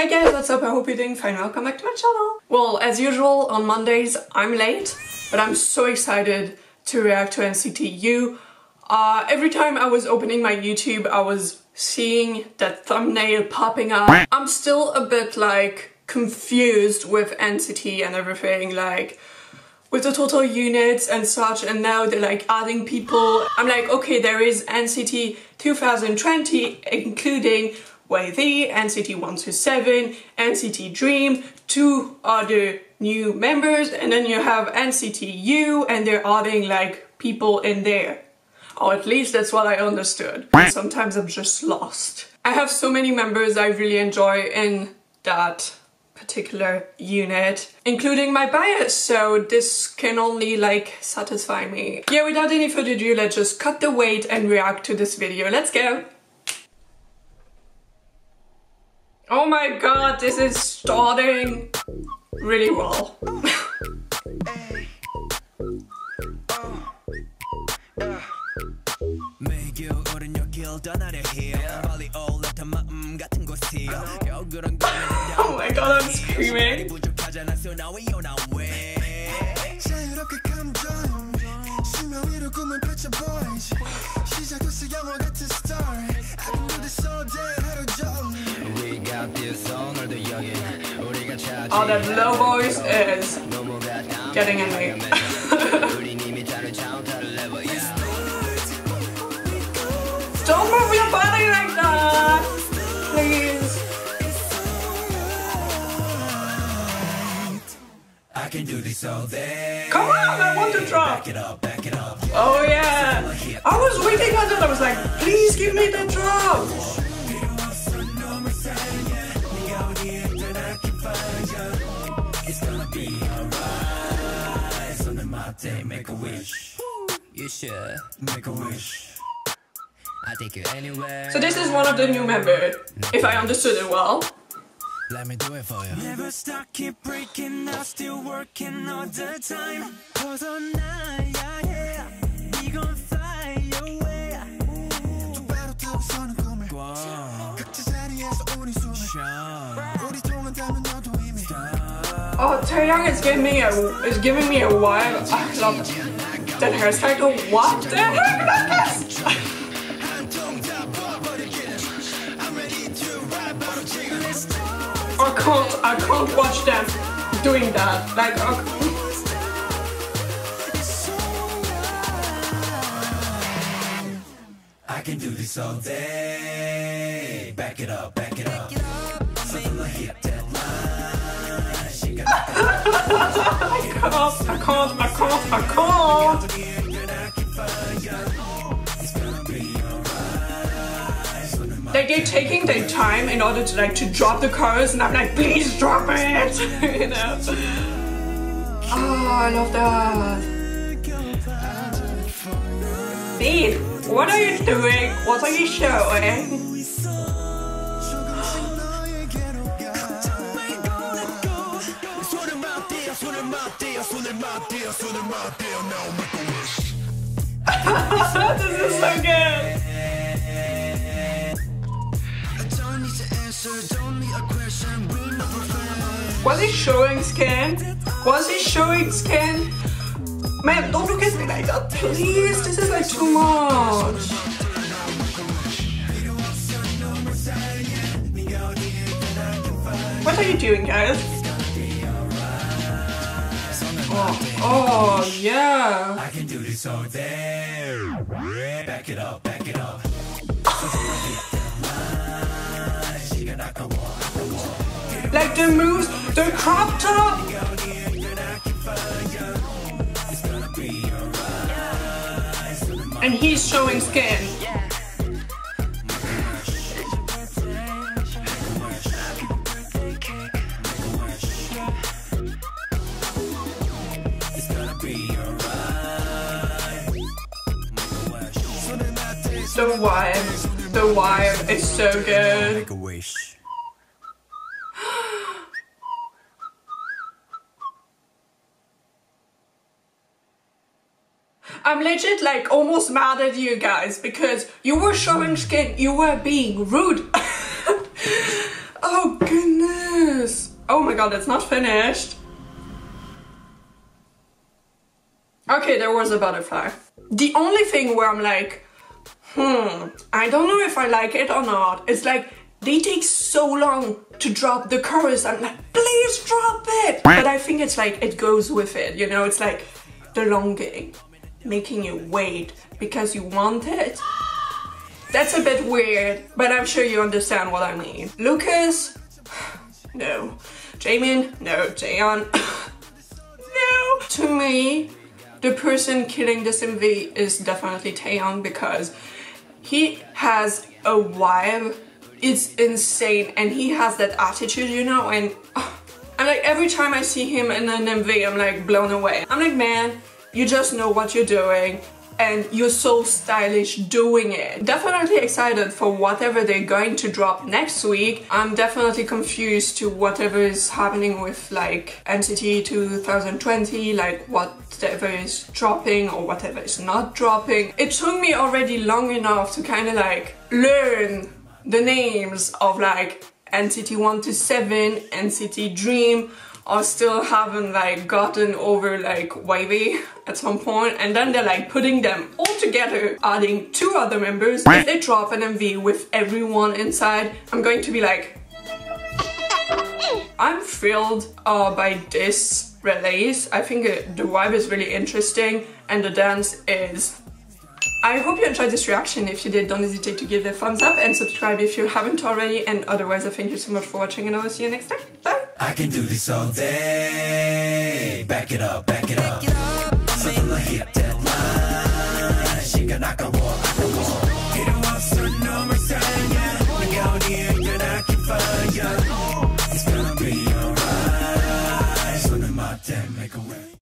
Hi guys, what's up? I hope you're doing fine. Welcome back to my channel. Well, as usual, on Mondays, I'm late, but I'm so excited to react to NCT U. Uh, every time I was opening my YouTube, I was seeing that thumbnail popping up. I'm still a bit like confused with NCT and everything, like with the total units and such and now they're like adding people. I'm like, okay, there is NCT 2020 including WayV, NCT 127, NCT Dream, two other new members and then you have NCT U and they're adding like people in there. Or at least that's what I understood. Sometimes I'm just lost. I have so many members I really enjoy in that particular unit, including my bias, so this can only like satisfy me. Yeah, without any further ado, let's just cut the weight and react to this video. Let's go! Oh my god, this is starting really well. god, I'm screaming. Oh, that low voice is getting in me. Don't move your body like that! I can do this all day. Come on, I want to drop. Back it up, back it up. Oh yeah. I was waiting for that. I was like, please give me the drop. It's gonna be alright. So my day, make a wish. You should make a wish. I take you anywhere. So this is one of the new members, if I understood it well. Let me do it for you. Never stop, keep breaking out, still working all the time. Cause all night, yeah, yeah. We gon' fly away. 두 배로 뜨고 서는 꿈을. 각자 자리에서 Oh, Taeyong is giving me a is giving me a wild. I love that hairstyle. What the heck is this? I can't watch them doing that. Like, I, I can do this all day. Back it up, back it up. Something like hit that line. I can't, I can't, I can't, I can't. They're taking their time in order to like to drop the chorus and I'm like, please drop it! you know? Oh, I love that. Steve, what are you doing? What are you showing? Eh? this is so good! Was he showing skin? Was he showing skin? Man, don't look at me like that, please. This is like too much. What are you doing, guys? Oh, oh yeah. I can do this all day. Back it up, back it up. The moves, the crop top. And he's showing skin. The vibe, the vibe is so good. I'm legit like almost mad at you guys because you were showing skin, you were being rude. oh goodness. Oh my god, it's not finished. Okay, there was a butterfly. The only thing where I'm like, hmm, I don't know if I like it or not. It's like, they take so long to drop the chorus. I'm like, please drop it! But I think it's like, it goes with it, you know? It's like the long longing, making you wait because you want it. That's a bit weird, but I'm sure you understand what I mean. Lucas? No. Jaemin? No. Jaehyun? no. To me, the person killing this MV is definitely Taeyong because he has a vibe. It's insane and he has that attitude, you know, and I'm like every time I see him in an MV, I'm like blown away. I'm like, man, you just know what you're doing and you're so stylish doing it. Definitely excited for whatever they're going to drop next week. I'm definitely confused to whatever is happening with like NCT 2020, like what whatever is dropping or whatever is not dropping. It took me already long enough to kind of like learn the names of like NCT 127, NCT Dream, or still haven't like gotten over like WayV at some point and then they're like putting them all together adding two other members if they drop an MV with everyone inside I'm going to be like I'm thrilled uh, by this release I think uh, the vibe is really interesting and the dance is I hope you enjoyed this reaction. If you did, don't hesitate to give it a thumbs up and subscribe if you haven't already. And otherwise, I thank you so much for watching and I will see you next time. Bye! I can do this all day. Back it up, back it up. Something like hit deadline.